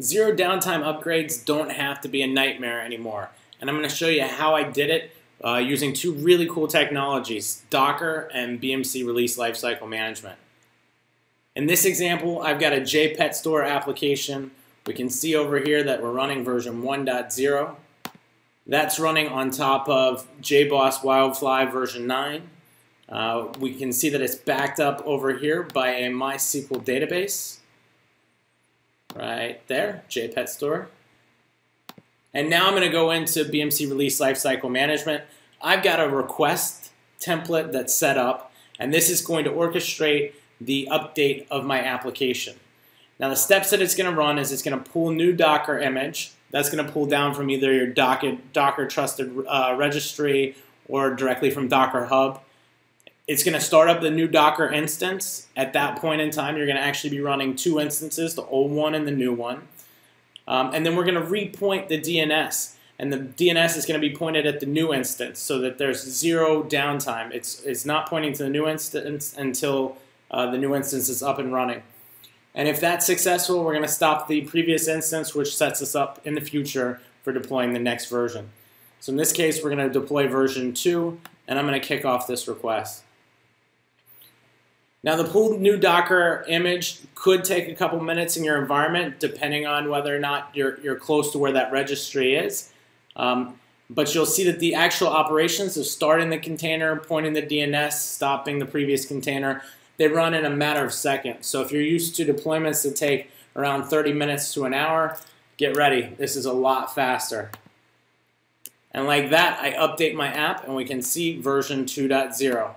Zero downtime upgrades don't have to be a nightmare anymore. And I'm going to show you how I did it uh, using two really cool technologies, Docker and BMC Release Lifecycle Management. In this example, I've got a JPet Store application. We can see over here that we're running version 1.0. That's running on top of JBoss Wildfly version 9. Uh, we can see that it's backed up over here by a MySQL database. Right there, JPet Store. And now I'm going to go into BMC Release Lifecycle Management. I've got a request template that's set up, and this is going to orchestrate the update of my application. Now the steps that it's going to run is it's going to pull new Docker image. That's going to pull down from either your Docker, Docker trusted uh, registry or directly from Docker Hub. It's going to start up the new Docker instance. At that point in time, you're going to actually be running two instances, the old one and the new one. Um, and then we're going to repoint the DNS. And the DNS is going to be pointed at the new instance so that there's zero downtime. It's, it's not pointing to the new instance until uh, the new instance is up and running. And if that's successful, we're going to stop the previous instance, which sets us up in the future for deploying the next version. So in this case, we're going to deploy version 2, and I'm going to kick off this request. Now the pulled new Docker image could take a couple minutes in your environment depending on whether or not you're, you're close to where that registry is. Um, but you'll see that the actual operations of starting the container, pointing the DNS, stopping the previous container, they run in a matter of seconds. So if you're used to deployments that take around 30 minutes to an hour, get ready. This is a lot faster. And like that, I update my app and we can see version 2.0.